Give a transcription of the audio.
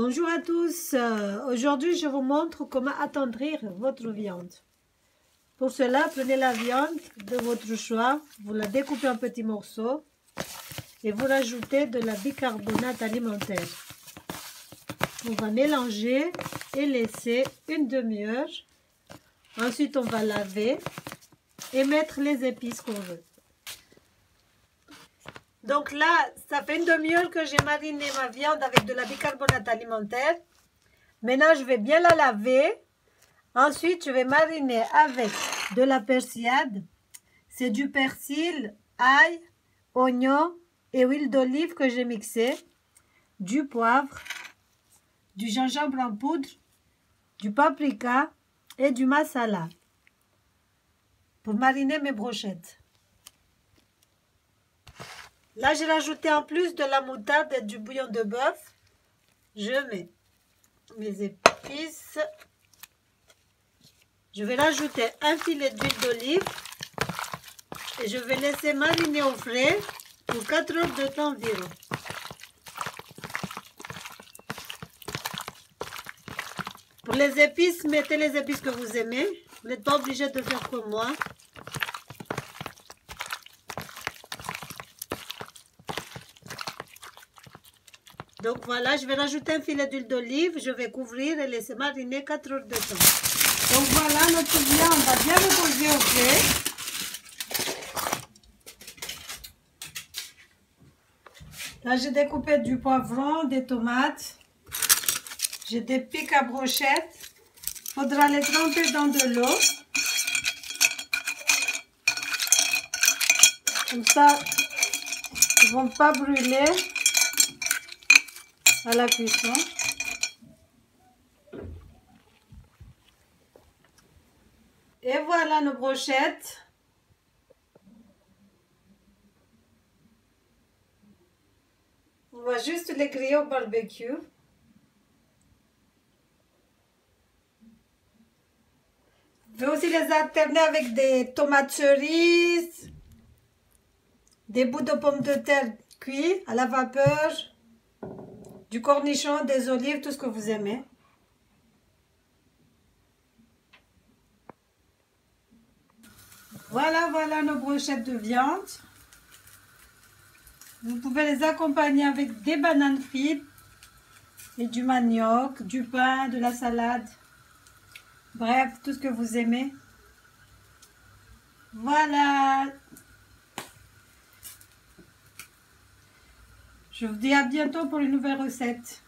Bonjour à tous, Euh, aujourd'hui je vous montre comment attendrir votre viande. Pour cela, prenez la viande de votre choix, vous la découpez en petits morceaux et vous rajoutez de la bicarbonate alimentaire. On va mélanger et laisser une demi-heure. Ensuite, on va laver et mettre les épices qu'on veut. Donc là, ça fait une demi-heure que j'ai mariné ma viande avec de la bicarbonate alimentaire. Maintenant, je vais bien la laver. Ensuite, je vais mariner avec de la persillade. C'est du persil, ail, oignon et huile d'olive que j'ai mixé. Du poivre, du gingembre en poudre, du paprika et du masala pour mariner mes brochettes. Là, j'ai rajouté en plus de la moutarde et du bouillon de bœuf. Je mets mes épices. Je vais rajouter un filet d'huile d'olive. Et je vais laisser mariner au frais pour 4 heures de temps environ. Pour les épices, mettez les épices que vous aimez. Vous n'êtes pas obligé de faire comme moi. Donc voilà, je vais rajouter un filet d'huile d'olive, je vais couvrir et laisser mariner 4 heures de temps. Donc voilà, notre viande va bien reposer au frais. Là, j'ai découpé du poivron, des tomates. J'ai des pics à brochettes. Faudra les tremper dans de l'eau. Comme ça, ils vont pas brûler à la cuisson. Et voilà nos brochettes. On va juste les griller au barbecue. Vous pouvez aussi les alterner avec des tomates cerises, des bouts de pommes de terre cuits à la vapeur, du cornichon, des olives, tout ce que vous aimez. Voilà, voilà nos brochettes de viande. Vous pouvez les accompagner avec des bananes frites et du manioc, du pain, de la salade. Bref, tout ce que vous aimez. Voilà. Je vous dis à bientôt pour une nouvelle recette.